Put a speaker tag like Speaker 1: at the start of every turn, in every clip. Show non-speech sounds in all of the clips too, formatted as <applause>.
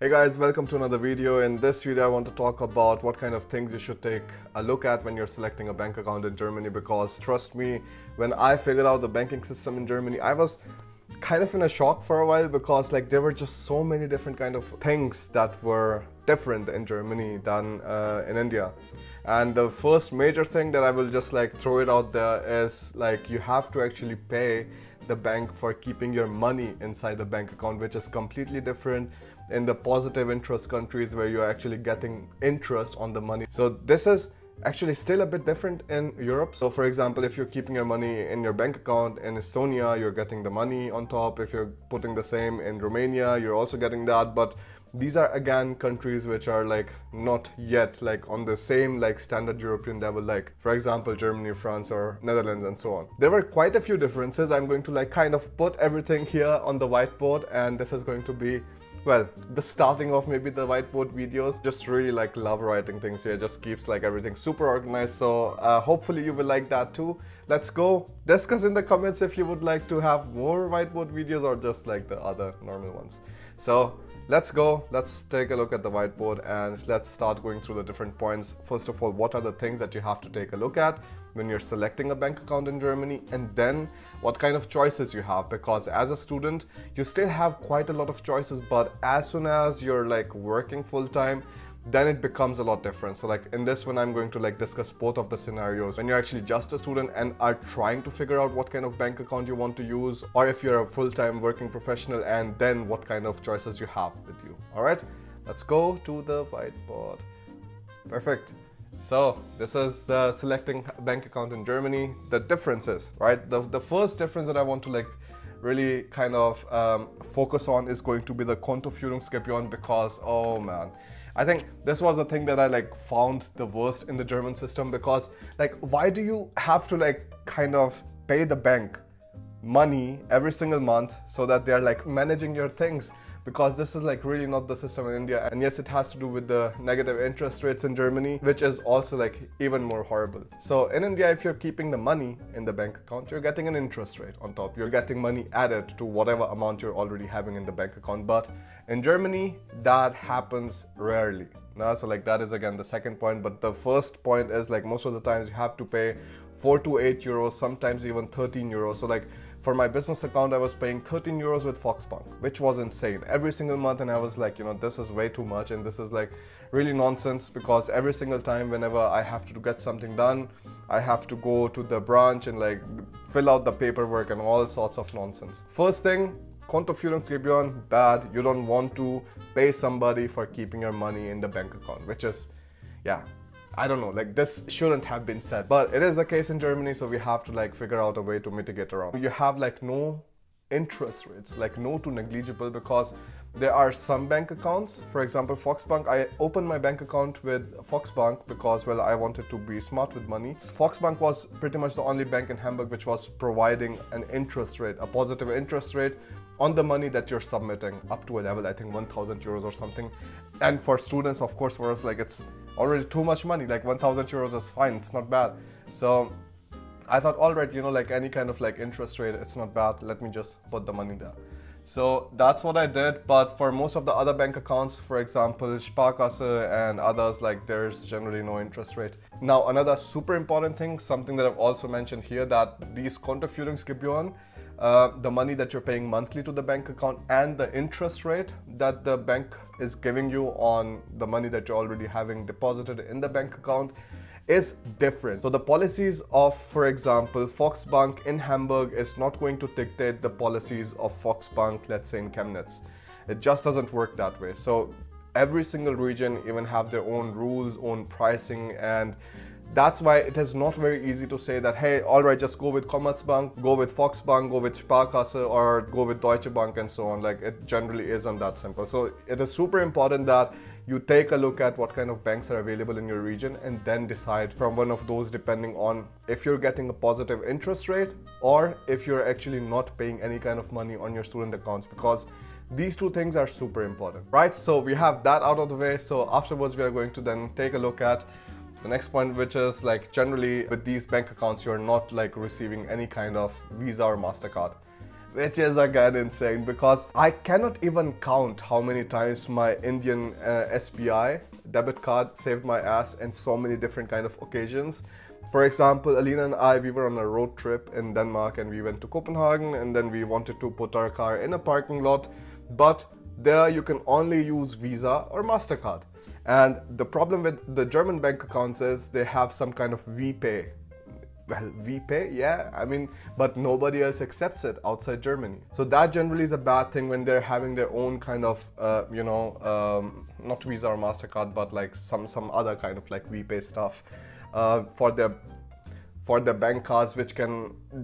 Speaker 1: Hey guys, welcome to another video. In this video, I want to talk about what kind of things you should take a look at when you're selecting a bank account in Germany because trust me, when I figured out the banking system in Germany, I was kind of in a shock for a while because like there were just so many different kind of things that were different in Germany than uh, in India. And the first major thing that I will just like throw it out there is like you have to actually pay the bank for keeping your money inside the bank account, which is completely different in the positive interest countries where you're actually getting interest on the money. So this is actually still a bit different in Europe. So for example, if you're keeping your money in your bank account in Estonia, you're getting the money on top. If you're putting the same in Romania, you're also getting that. But these are again countries which are like not yet like on the same like standard European level like for example Germany, France or Netherlands and so on. There were quite a few differences. I'm going to like kind of put everything <laughs> here on the whiteboard and this is going to be well the starting of maybe the whiteboard videos just really like love writing things here. Just keeps like everything super organized. So uh, hopefully you will like that too. Let's go. Discuss in the comments if you would like to have more whiteboard videos or just like the other normal ones. So let's go. Let's take a look at the whiteboard and let's start going through the different points. First of all what are the things that you have to take a look at when you're selecting a bank account in Germany? And then what kind of choices you have? Because as a student you still have quite a lot of choices but as soon as you're like working full-time then it becomes a lot different. So like in this one, I'm going to like discuss both of the scenarios when you're actually just a student and are trying to figure out what kind of bank account you want to use, or if you're a full-time working professional and then what kind of choices you have with you. All right, let's go to the whiteboard. Perfect. So this is the selecting bank account in Germany. The differences, right? The, the first difference that I want to like really kind of um, focus on is going to be the Kontoführungsgebühren because, oh man, I think this was the thing that I like found the worst in the German system because like why do you have to like kind of pay the bank money every single month so that they're like managing your things because this is like really not the system in India. And yes, it has to do with the negative interest rates in Germany, which is also like even more horrible. So in India, if you're keeping the money in the bank account, you're getting an interest rate on top. You're getting money added to whatever amount you're already having in the bank account. But in Germany, that happens rarely. Now, so like that is again the second point. But the first point is like most of the times you have to pay four to eight euros, sometimes even 13 euros. So like for my business account, I was paying 13 euros with Volksbank, which was insane every single month. And I was like, you know, this is way too much. And this is like really nonsense because every single time, whenever I have to get something done, I have to go to the branch and like fill out the paperwork and all sorts of nonsense. First thing, Kontoführungsgebühren, bad. You don't want to pay somebody for keeping your money in the bank account, which is, yeah, I don't know, like this shouldn't have been said, but it is the case in Germany, so we have to like figure out a way to mitigate around. You have like no interest rates, like no to negligible because there are some bank accounts. For example, Volksbank, I opened my bank account with Volksbank because, well, I wanted to be smart with money. Volksbank was pretty much the only bank in Hamburg which was providing an interest rate, a positive interest rate on the money that you're submitting up to a level, I think 1000 euros or something. And for students, of course, for us, like it's already too much money. Like 1000 euros is fine, it's not bad. So I thought, all right, you know, like any kind of like interest rate, it's not bad. Let me just put the money there. So that's what I did. But for most of the other bank accounts, for example, Sparkasse and others, like there's generally no interest rate. Now, another super important thing, something that I've also mentioned here, that these Kontoführungsgebühren, uh, the money that you're paying monthly to the bank account and the interest rate that the bank is giving you on the money that you're already having deposited in the bank account is different. So the policies of, for example, Volksbank in Hamburg is not going to dictate the policies of Volksbank, let's say in Chemnitz. It just doesn't work that way. So every single region even have their own rules, own pricing and that's why it is not very easy to say that, hey, all right, just go with Commerzbank, go with Volksbank, go with Sparkasse, or go with Deutsche Bank and so on. Like it generally isn't that simple. So it is super important that you take a look at what kind of banks are available in your region and then decide from one of those depending on if you're getting a positive interest rate or if you're actually not paying any kind of money on your student accounts because these two things are super important, right? So we have that out of the way. So afterwards, we are going to then take a look at the next point, which is like generally with these bank accounts, you're not like receiving any kind of Visa or MasterCard. which is again insane because I cannot even count how many times my Indian uh, SBI debit card saved my ass in so many different kind of occasions. For example, Alina and I, we were on a road trip in Denmark and we went to Copenhagen and then we wanted to put our car in a parking lot, but there you can only use Visa or MasterCard. And the problem with the German bank accounts is they have some kind of VPay well, VPay, yeah, I mean, but nobody else accepts it outside Germany. So that generally is a bad thing when they're having their own kind of, uh, you know, um, not Visa or Mastercard, but like some some other kind of like VPay stuff uh, for their for the bank cards which can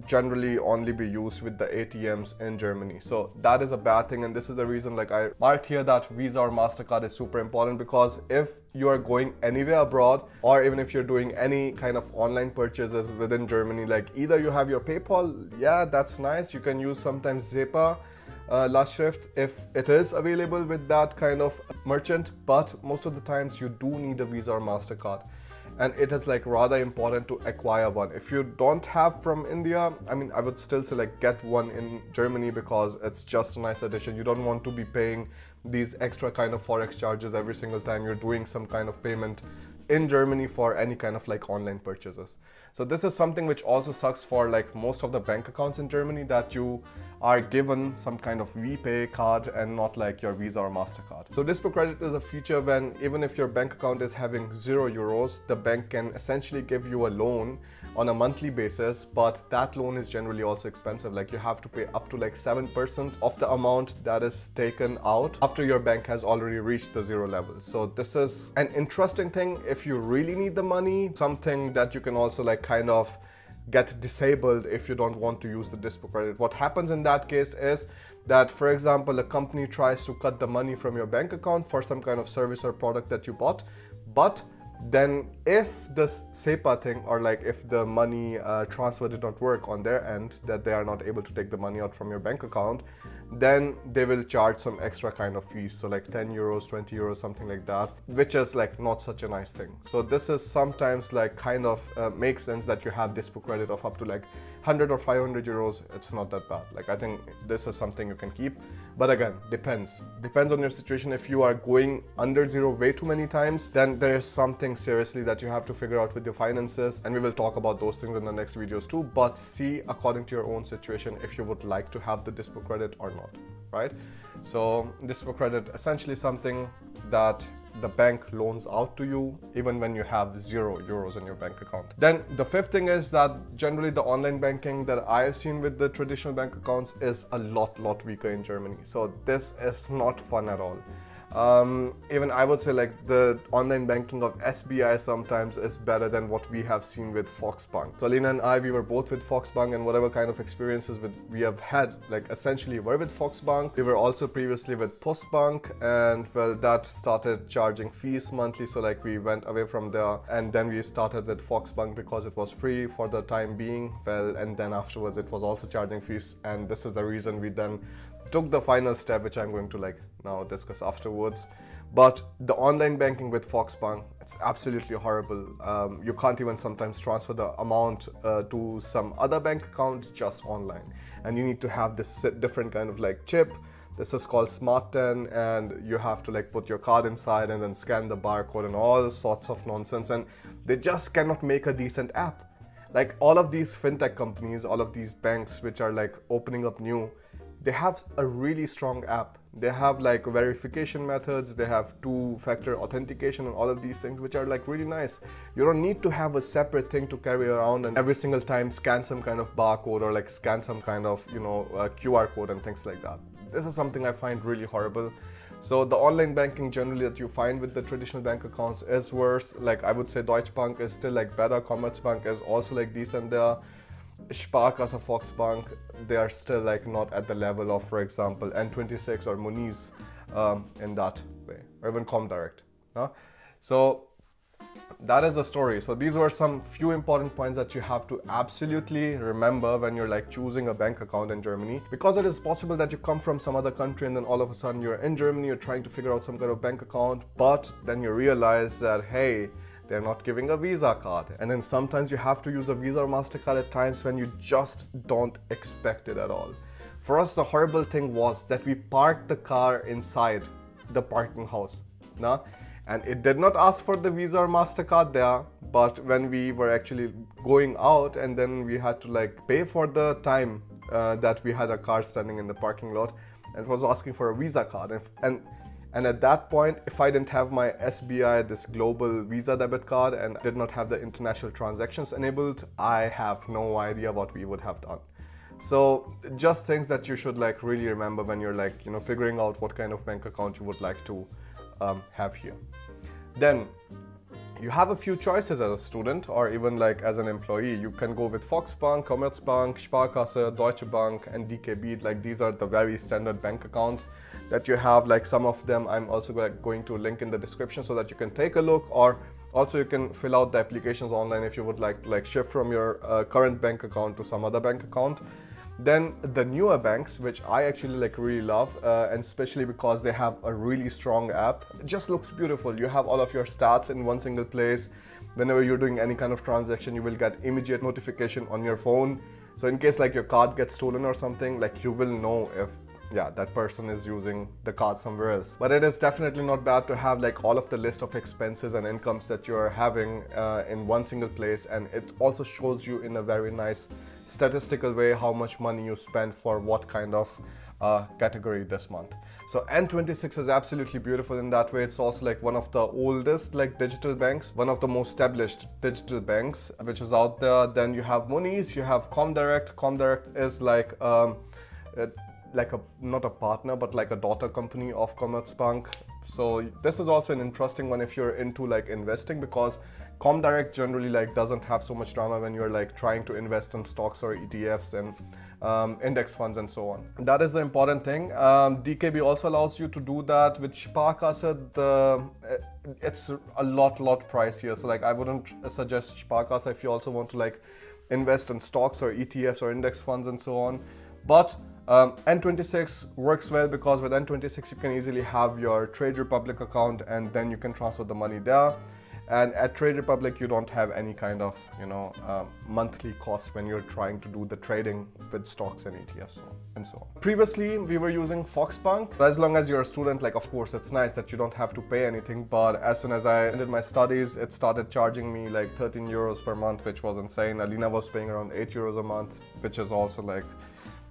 Speaker 1: generally only be used with the ATMs in Germany. So that is a bad thing and this is the reason like I marked here that Visa or MasterCard is super important because if you are going anywhere abroad or even if you're doing any kind of online purchases within Germany like either you have your PayPal, yeah that's nice, you can use sometimes SEPA uh, Lastschrift if it is available with that kind of merchant but most of the times you do need a Visa or MasterCard and it is like rather important to acquire one if you don't have from india i mean i would still say like get one in germany because it's just a nice addition you don't want to be paying these extra kind of forex charges every single time you're doing some kind of payment in Germany for any kind of like online purchases. So this is something which also sucks for like most of the bank accounts in Germany that you are given some kind of VPay card and not like your Visa or MasterCard. So Dispo Credit is a feature when even if your bank account is having zero euros, the bank can essentially give you a loan on a monthly basis, but that loan is generally also expensive. Like you have to pay up to like 7% of the amount that is taken out after your bank has already reached the zero level. So this is an interesting thing if you really need the money, something that you can also like kind of get disabled if you don't want to use the dispo credit. What happens in that case is that, for example, a company tries to cut the money from your bank account for some kind of service or product that you bought, but then if the SEPA thing or like if the money uh, transfer did not work on their end, that they are not able to take the money out from your bank account, then they will charge some extra kind of fees. So like 10 euros, 20 euros, something like that, which is like not such a nice thing. So this is sometimes like kind of uh, makes sense that you have dispo credit of up to like 100 or 500 euros. It's not that bad. Like I think this is something you can keep. But again, depends. Depends on your situation. If you are going under zero way too many times, then there's something seriously that you have to figure out with your finances. And we will talk about those things in the next videos too. But see according to your own situation if you would like to have the dispo credit or not, right? So dispo credit essentially something that the bank loans out to you even when you have zero euros in your bank account. Then the fifth thing is that generally the online banking that I've seen with the traditional bank accounts is a lot lot weaker in Germany. So this is not fun at all. Um, even I would say like the online banking of SBI sometimes is better than what we have seen with Volksbank. So Alina and I, we were both with Volksbank and whatever kind of experiences with we have had, like essentially were with Volksbank. We were also previously with Postbank and well, that started charging fees monthly. So like we went away from there and then we started with Volksbank because it was free for the time being. Well, and then afterwards it was also charging fees. And this is the reason we then took the final step, which I'm going to like now discuss afterwards. But the online banking with Volksbank, it's absolutely horrible. Um, you can't even sometimes transfer the amount uh, to some other bank account just online. And you need to have this different kind of like chip. This is called smartTAN and you have to like put your card inside and then scan the barcode and all sorts of nonsense. And they just cannot make a decent app. Like all of these fintech companies, all of these banks which are like opening up new, they have a really strong app. They have like verification methods. They have two factor authentication and all of these things which are like really nice. You don't need to have a separate thing to carry around and every single time scan some kind of barcode or like scan some kind of you know uh, qr code and things like that. This is something i find really horrible. So the online banking generally that you find with the traditional bank accounts is worse. Like i would say deutsche bank is still like better commerzbank is also like decent there Sparkasse Volksbank, they are still like not at the level of, for example, N26 or Monese um, in that way, or even Comdirect. Huh? So that is the story. So these were some few important points that you have to absolutely remember when you're like choosing a bank account in Germany. Because it is possible that you come from some other country and then all of a sudden you're in Germany, you're trying to figure out some kind of bank account, but then you realize that, hey, they're not giving a Visa card. And then sometimes you have to use a Visa or MasterCard at times when you just don't expect it at all. For us, the horrible thing was that we parked the car inside the parking house. No? And it did not ask for the Visa or MasterCard there, but when we were actually going out and then we had to like pay for the time uh, that we had a car standing in the parking lot and was asking for a Visa card. And, and and at that point, if I didn't have my SBI, this global Visa debit card, and did not have the international transactions enabled, I have no idea what we would have done. So just things that you should like really remember when you're like, you know, figuring out what kind of bank account you would like to um, have here. Then you have a few choices as a student or even like as an employee. You can go with Volksbank, Commerzbank, Sparkasse, Deutsche Bank and DKB. Like these are the very standard bank accounts that you have. Like some of them I'm also going to link in the description so that you can take a look or also you can fill out the applications online if you would like like shift from your uh, current bank account to some other bank account. Then the newer banks, which I actually like really love, uh, and especially because they have a really strong app. It just looks beautiful. You have all of your stats in one single place. Whenever you're doing any kind of transaction, you will get immediate notification on your phone. So in case like your card gets stolen or something, like you will know if yeah, that person is using the card somewhere else. But it is definitely not bad to have like all of the list of expenses and incomes that you're having uh, in one single place. And it also shows you in a very nice statistical way how much money you spend for what kind of uh, category this month. So N26 is absolutely beautiful in that way. It's also like one of the oldest like digital banks, one of the most established digital banks which is out there. Then you have Monese, you have Comdirect. Comdirect is like um, like a not a partner but like a daughter company of Commerzbank. So this is also an interesting one if you're into like investing because Comdirect generally like doesn't have so much drama when you're like trying to invest in stocks or ETFs and um, index funds and so on. That is the important thing. Um, DKB also allows you to do that. With Sparkasse, the it's a lot lot pricier. So like I wouldn't suggest Sparkasse if you also want to like invest in stocks or ETFs or index funds and so on. But um, N26 works well because with N26 you can easily have your Trade Republic account and then you can transfer the money there. And at Trade Republic you don't have any kind of you know uh, monthly cost when you're trying to do the trading with stocks and ETFs and so on. Previously we were using Volksbank. As long as you're a student, like of course it's nice that you don't have to pay anything. But as soon as I ended my studies, it started charging me like 13 euros per month, which was insane. Alina was paying around 8 euros a month, which is also like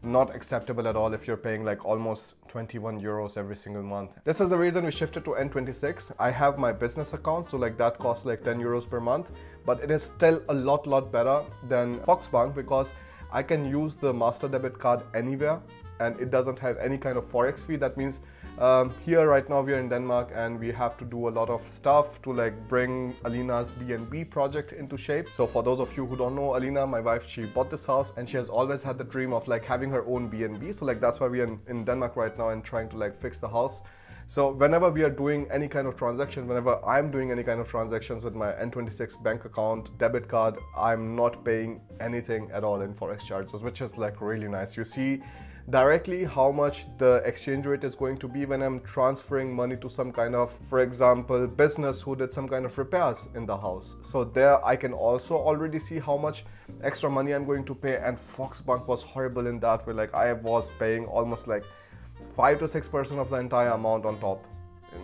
Speaker 1: not acceptable at all if you're paying like almost 21 euros every single month. This is the reason we shifted to N26. I have my business account, so like that costs like 10 euros per month, but it is still a lot, lot better than Volksbank because I can use the master debit card anywhere and it doesn't have any kind of forex fee. That means um, here right now we are in Denmark and we have to do a lot of stuff to like bring Alina's BNB project into shape. So for those of you who don't know Alina, my wife, she bought this house and she has always had the dream of like having her own BNB. So like that's why we are in, in Denmark right now and trying to like fix the house. So whenever we are doing any kind of transaction, whenever I'm doing any kind of transactions with my N26 bank account, debit card, I'm not paying anything at all in forex charges, which is like really nice. You see directly how much the exchange rate is going to be when I'm transferring money to some kind of, for example, business who did some kind of repairs in the house. So there I can also already see how much extra money I'm going to pay and Volksbank was horrible in that way. Like I was paying almost like 5 to 6% of the entire amount on top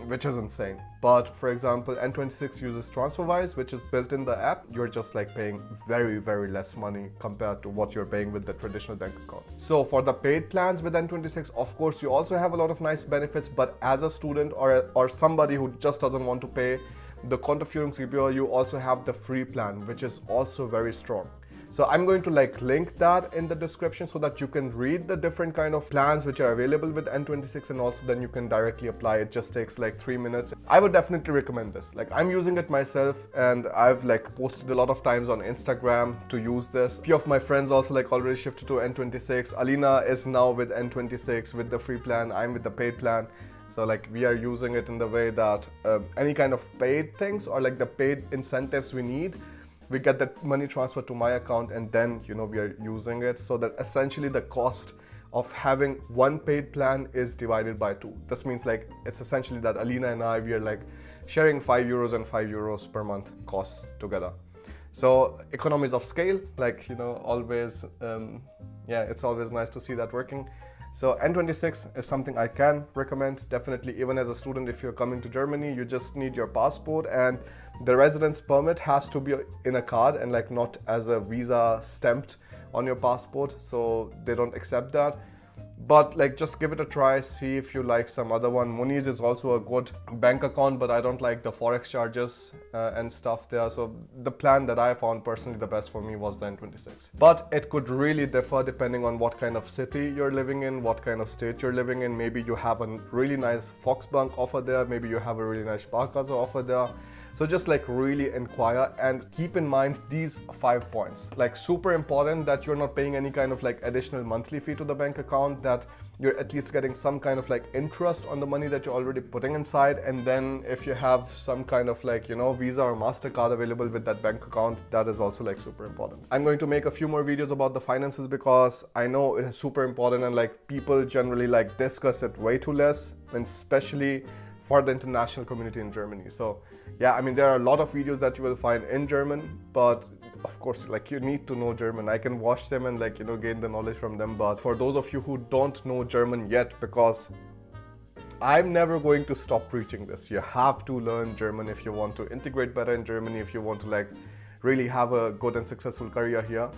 Speaker 1: which is insane. But for example, N26 uses TransferWise, which is built in the app. You're just like paying very, very less money compared to what you're paying with the traditional bank accounts. So for the paid plans with N26, of course, you also have a lot of nice benefits, but as a student or, or somebody who just doesn't want to pay the Kontoführungsgebühr, you also have the free plan, which is also very strong. So I'm going to like link that in the description so that you can read the different kind of plans which are available with N26 and also then you can directly apply. It just takes like three minutes. I would definitely recommend this. Like I'm using it myself and I've like posted a lot of times on Instagram to use this. A few of my friends also like already shifted to N26. Alina is now with N26 with the free plan. I'm with the paid plan. So like we are using it in the way that uh, any kind of paid things or like the paid incentives we need we get the money transferred to my account and then you know we are using it. So that essentially the cost of having one paid plan is divided by two. This means like it's essentially that alina and i we are like sharing 5 euros and 5 euros per month costs together. So economies of scale like you know always um, yeah it's always nice to see that working So N26 is something I can recommend definitely even as a student if you're coming to Germany you just need your passport and the residence permit has to be in a card and like not as a visa stamped on your passport so they don't accept that but like just give it a try see if you like some other one. Monese is also a good bank account but i don't like the forex charges uh, and stuff there. So the plan that i found personally the best for me was the n26 but it could really differ depending on what kind of city you're living in what kind of state you're living in. Maybe you have a really nice volksbank offer there. Maybe you have a really nice sparkasse offer there so just like really inquire and keep in mind these five points. Like super important that you're not paying any kind of like additional monthly fee to the bank account, that you're at least getting some kind of like interest on the money that you're already putting inside. And then if you have some kind of like, you know, Visa or MasterCard available with that bank account, that is also like super important. I'm going to make a few more videos about the finances because I know it is super important and like people generally like discuss it way too less and especially for the international community in Germany. So yeah, I mean, there are a lot of videos that you will find in German, but of course, like you need to know German. I can watch them and like, you know, gain the knowledge from them. But for those of you who don't know German yet, because I'm never going to stop preaching this. You have to learn German if you want to integrate better in Germany, if you want to like really have a good and successful career here.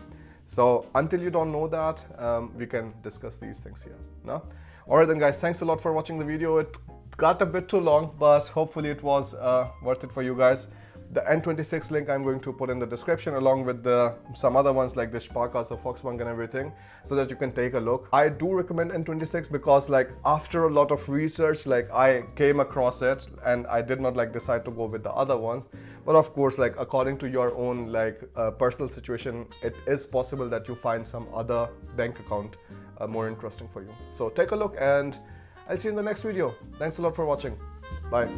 Speaker 1: So until you don't know that, um, we can discuss these things here. No? Alright then guys, thanks a lot for watching the video. It got a bit too long, but hopefully it was uh, worth it for you guys. The N26 link I'm going to put in the description along with the, some other ones like the Sparkasse or Volksbank and everything so that you can take a look. I do recommend N26 because like after a lot of research like I came across it and I did not like decide to go with the other ones. But of course like according to your own like uh, personal situation it is possible that you find some other bank account uh, more interesting for you. So take a look and I'll see you in the next video. Thanks a lot for watching. Bye.